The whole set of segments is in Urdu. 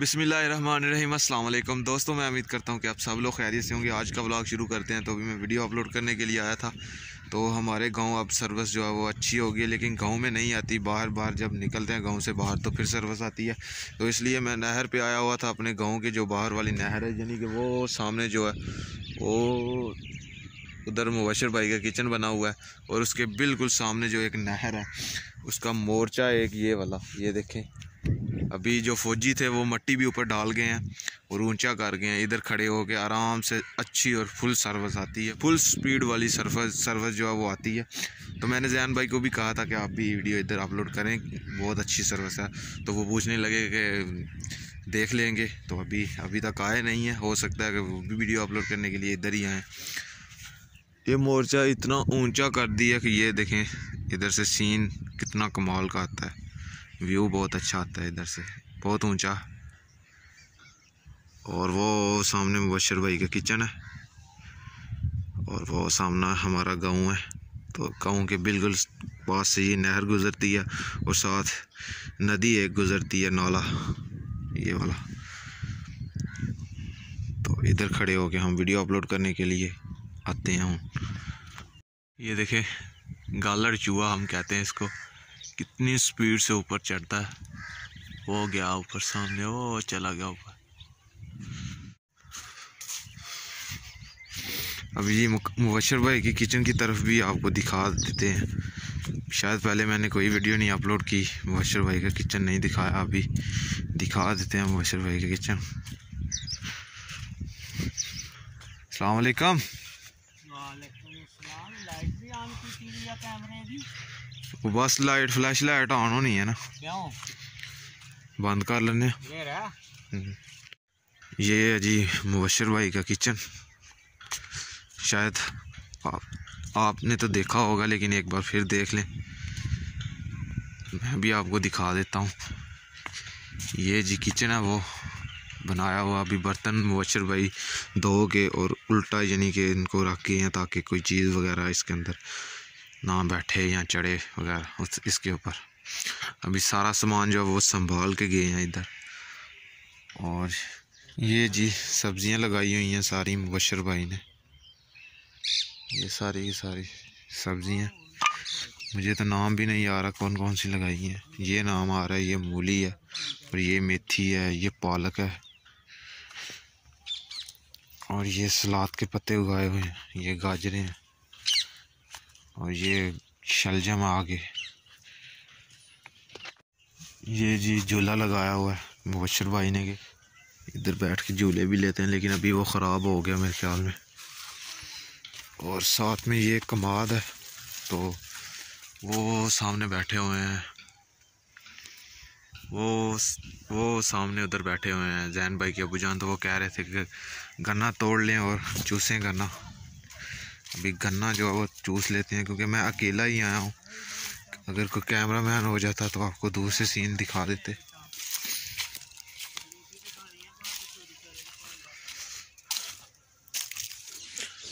بسم اللہ الرحمن الرحیم، السلام علیکم۔ دوستوں میں امید کرتا ہوں کہ آپ سب لوگ خیریت سے ہوں گے۔ آج کا ولاگ شروع کرتے ہیں۔ تو ابھی میں ویڈیو اپلوڈ کرنے کے لیے آیا تھا۔ تو ہمارے گاؤں اب سروس جو ہے وہ اچھی ہوگی، لیکن گاؤں میں نہیں آتی۔ باہر باہر جب نکلتے ہیں گاؤں سے باہر تو پھر سروس آتی ہے۔ تو اس لیے میں نہر پہ آیا ہوا تھا، اپنے گاؤں کے جو باہر والی نہر ہے یعنی کہ وہ سامنے جو ہے، وہ ادھر مبشر بھائی کا کچن بنا ہوا ہے۔ اور اس کے بالکل سامنے جو ایک نہر ہے، اس کا مورچہ ایک یہ والا، یہ دیکھیں۔ ابھی جو فوجی تھے وہ مٹی بھی اوپر ڈال گئے ہیں اور اونچا کر گئے ہیں۔ ادھر کھڑے ہو کے آرام سے اچھی اور فل سروس آتی ہے۔ فل سپیڈ والی سروس سروس جو ہے وہ آتی ہے۔ تو میں نے زین بھائی کو بھی کہا تھا کہ آپ بھی ویڈیو ادھر اپلوڈ کریں۔ بہت اچھی سروس ہے۔ تو وہ پوچھنے لگے کہ دیکھ لیں گے۔ تو ابھی ابھی تک آئے نہیں ہیں۔ ہو سکتا ہے کہ وہ بھی ویڈیو اپلوڈ کرنے کے لیے ادھر ہی آئیں۔ یہ مورچہ اتنا اونچا کر دیا کہ یہ دیکھیں، ادھر سے سین کتنا کمال کا آتا ہے۔ ویو بہت اچھا آتا ہے ادھر سے، بہت اونچا۔ اور وہ سامنے مبشر بھائی کا کچن ہے۔ اور وہ سامنا ہمارا گاؤں ہے۔ تو گاؤں کے بالکل پاس سے یہ نہر گزرتی ہے اور ساتھ ندی ایک گزرتی ہے، نالا۔ یہ والا۔ تو ادھر کھڑے ہو کے ہم ویڈیو اپلوڈ کرنے کے لیے آتے ہیں۔ یہ دیکھیں، گالڑ چوہا ہم کہتے ہیں اس کو۔ کتنی سپیڈ سے اوپر چڑھتا ہے۔ وہ گیا اوپر سامنے، وہ چلا گیا اوپر۔ اب یہ مبشر بھائی کی کچن کی طرف بھی آپ کو دکھا دیتے ہیں۔ شاید پہلے میں نے کوئی ویڈیو نہیں اپلوڈ کی، مبشر بھائی کا کچن نہیں دکھایا ابھی دکھا دیتے ہیں مبشر بھائی کا کچن السلام علیکم۔ بس لائٹ فلیش لائٹ آن ہونی ہے نا بند کر لینے یہ ہے جی مبشر بھائی کا کچن شاید آپ نے تو دیکھا ہوگا لیکن ایک بار پھر دیکھ لیں میں بھی آپ کو دکھا دیتا ہوں یہ جی کچن ہے وہ بنایا ہوا ابھی برتن مبشر بھائی دھو کے اور الٹا یعنی کہ ان کو رکھ کے ہیں تاکہ کوئی چیز وغیرہ اس کے اندر نہ بیٹھے یا چڑھے وغیرہ اس کے اوپر۔ ابھی سارا سامان جو ہے وہ سنبھال کے گئے ہیں ادھر۔ اور یہ جی سبزیاں لگائی ہوئی ہیں ساری مبشر بھائی نے۔ یہ ساری کی ساری سبزیاں۔ مجھے تو نام بھی نہیں آ رہا کون کون سی لگائی ہیں۔ یہ نام آ رہا ہے، یہ مولی ہے اور یہ میتھی ہے، یہ پالک ہے۔ اور یہ سلاد کے پتے اگائے ہوئے ہیں، یہ گاجریں ہیں۔ اور یہ شلجم آگے۔ یہ جی جھولا لگایا ہوا ہے مبشر بھائی نے کہ ادھر بیٹھ کے جھولے بھی لیتے ہیں، لیکن ابھی وہ خراب ہو گیا میرے خیال میں۔ اور ساتھ میں یہ کماد ہے، تو وہ سامنے بیٹھے ہوئے ہیں۔ وہ وہ سامنے ادھر بیٹھے ہوئے ہیں۔ زین بھائی کے ابو جان تو وہ کہہ رہے تھے کہ گنا توڑ لیں اور چوسیں گنا۔ ابھی گنا جو ہے وہ چوس لیتے ہیں کیونکہ میں اکیلا ہی آیا ہوں۔ اگر کوئی کیمرہ مین ہو جاتا تو آپ کو دور سے سین دکھا دیتے۔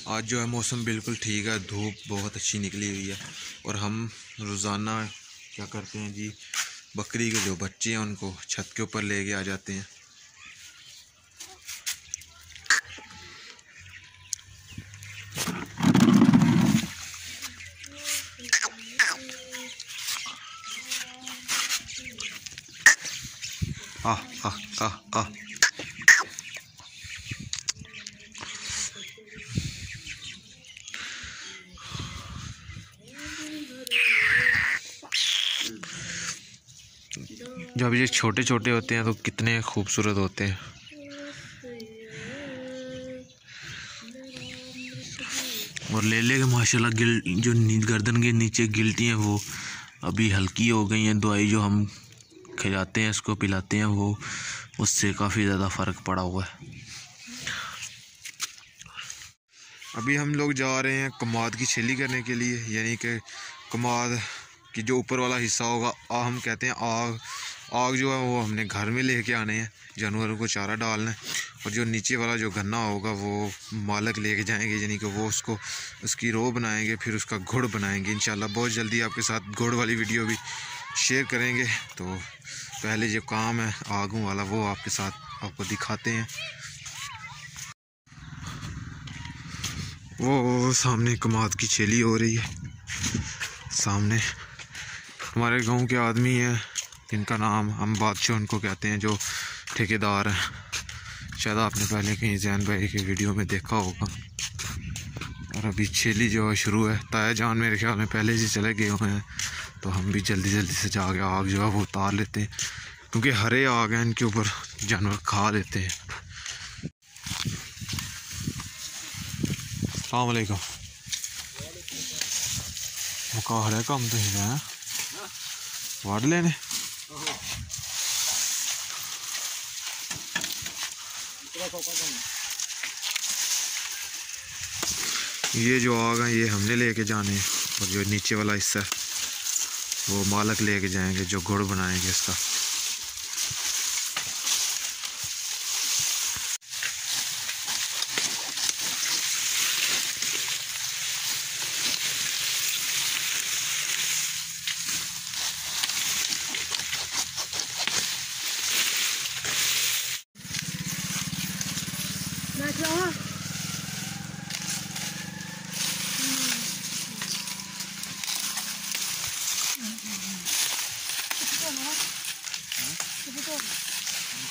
آج جو ہے موسم بالکل ٹھیک ہے، دھوپ بہت اچھی نکلی ہوئی ہے۔ اور ہم روزانہ کیا کرتے ہیں جی بکری کے جو بچے ہیں ان کو چھت کے اوپر لے کے آ جاتے ہیں۔ جب یہ چھوٹے چھوٹے ہوتے ہیں تو کتنے خوبصورت ہوتے ہیں اور لے لے کے ماشاء اللہ گل جو گردن کے نیچے گلتی ہیں وہ ابھی ہلکی ہو گئی ہیں دوائی جو ہم کھلاتے ہیں، اس کو پلاتے ہیں، وہ اس سے کافی زیادہ فرق پڑا ہوا ہے۔ ابھی ہم لوگ جا رہے ہیں کماد کی چھلی کرنے کے لیے یعنی کہ کماد کی جو اوپر والا حصہ ہوگا ہم کہتے ہیں آگ۔ آگ جو ہے، وہ ہم نے گھر میں لے کے آنے ہیں۔ جانوروں کو چارہ ڈالنا ہے۔ اور جو نیچے والا جو گنا ہوگا، وہ مالک لے کے جائیں گے یعنی کہ وہ اس کو، اس کی رو بنائیں گے، پھر اس کا گھڑ بنائیں گے۔ انشاءاللہ بہت جلدی آپ کے ساتھ گھڑ والی ویڈیو بھی شیئر کریں گے تو پہلے جو کام ہے آگوں والا وہ آپ کے ساتھ آپ کو دکھاتے ہیں وہ سامنے کماد کی چھیلی ہو رہی ہے سامنے ہمارے گاؤں کے آدمی ہیں جن کا نام ہم بادشاہ ان کو کہتے ہیں جو ٹھیکیدار ہیں شاید آپ نے پہلے کہیں زین بھائی کی ویڈیو میں دیکھا ہوگا اور ابھی چھیلی جو ہے شروع ہے تایا جان میرے خیال میں پہلے سے چلے گئے ہوئے ہیں تو ہم بھی جلدی جلدی سے جا کے آگ جو ہے وہ اتار لیتے ہیں، کیونکہ ہرے آگ ہیں، ان کے اوپر جانور کھا لیتے ہیں۔ السلام علیکم۔ مکاہرے کام تو ہی ہیں لینے۔ یہ جو آگ ہیں، یہ ہم نے لے کے جانے ہیں، اور جو نیچے والا حصہ ہے۔ وہ مالک لے کے جائیں گے جو گڑ بنائیں گے اس کا۔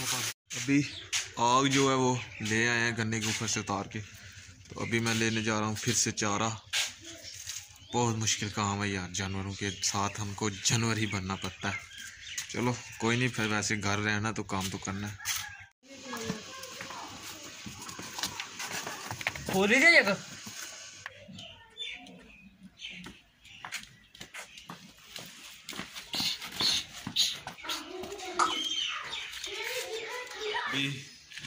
ابھی آگ جو ہے وہ لے آئے ہیں گنے کے اوپر سے اتار کے۔ تو ابھی میں لینے جا رہا ہوں پھر سے چارہ۔ بہت مشکل کام ہے یار جانوروں کے ساتھ ہم کو جانور ہی بننا پڑتا ہے۔ چلو کوئی نہیں، پھر ویسے گھر رہنا تو کام تو کرنا ہے۔ ابھی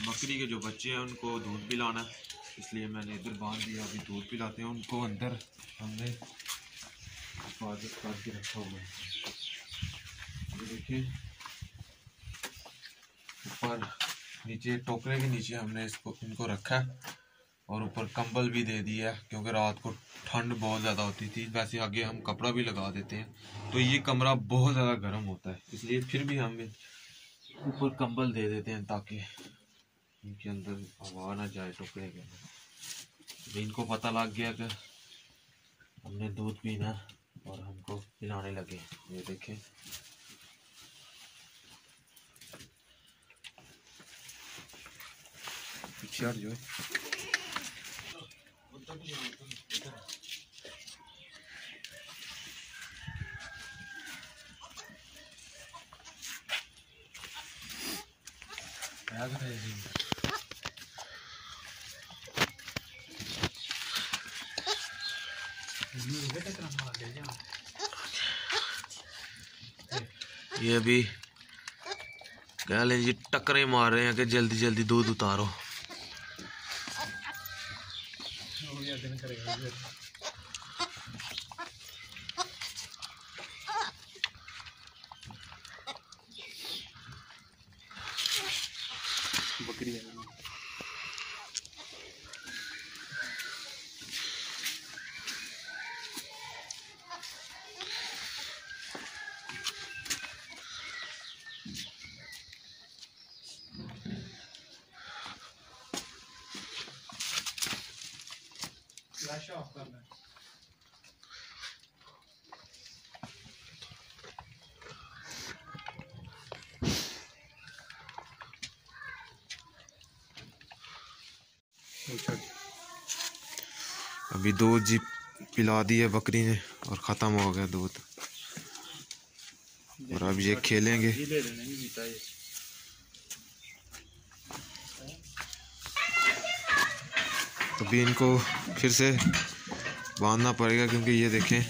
بکری کے جو بچے ہیں، ان کو دودھ پلانا ہے۔ اس لیے میں نے ادھر باندھ دیا، ابھی دودھ پلاتے ہیں۔ ان کو اندر ہم نے حفاظت کر کے رکھا ہوا ہے۔ دیکھیں۔ اوپر نیچے، ٹوکرے کے نیچے ہم نے اس کو، ان کو رکھا ہے۔ اور اوپر کمبل بھی دے دیا ہے، کیونکہ رات کو ٹھنڈ بہت زیادہ ہوتی تھی۔ ویسے آگے ہم کپڑا بھی لگا دیتے ہیں۔ تو یہ کمرہ بہت زیادہ گرم ہوتا ہے۔ اس لیے پھر بھی ہم اوپر کمبل دے دیتے ہیں تاکہ ان کے اندر ہوا نہ جائے ٹکڑے کے۔ اندر ان کو پتہ لگ گیا کہ ہم نے دودھ پینا اور ہم کو پلانے لگے یہ دیکھیں۔ پیچھے ہٹ یہ ابھی کہہ لیں جی ٹکرے مار رہے ہیں کہ جلدی جلدی دودھ اتارو بکری فلیش آف کرنا ہے ابھی دودھ جی پلا دی ہے بکری نے اور ختم ہو گیا دودھ اور اب یہ کھیلیں گے یہ لے لینا نہیں پیتا یہ ابھی ان کو پھر سے باندھنا پڑے گا کیونکہ یہ دیکھیں،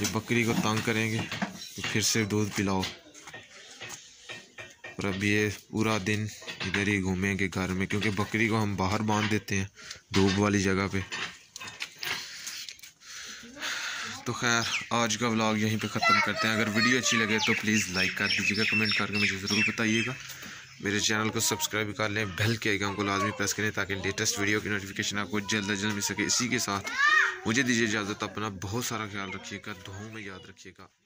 یہ بکری کو تنگ کریں گے، تو پھر سے دودھ پلاؤ۔ اور اب یہ پورا دن ادھر ہی گھومیں گے گھر میں، کیونکہ بکری کو ہم باہر باندھ دیتے ہیں دھوپ والی جگہ پہ۔ تو خیر، آج کا ولاگ یہیں پہ ختم کرتے ہیں۔ اگر ویڈیو اچھی لگے تو پلیز لائک کر دیجیے گا کمنٹ کر کے مجھے ضرور بتائیے گا۔ میرے چینل کو سبسکرائب کر لیں، بیل کے آئیکن کو لازمی پریس کریں تاکہ لیٹسٹ ویڈیو کی نوٹیفیکیشن آپ کو جلد از جلد مل سکے۔ اسی کے ساتھ مجھے دیجیے اجازت، اپنا بہت سارا خیال رکھیے گا، دعاؤں میں یاد رکھیے گا۔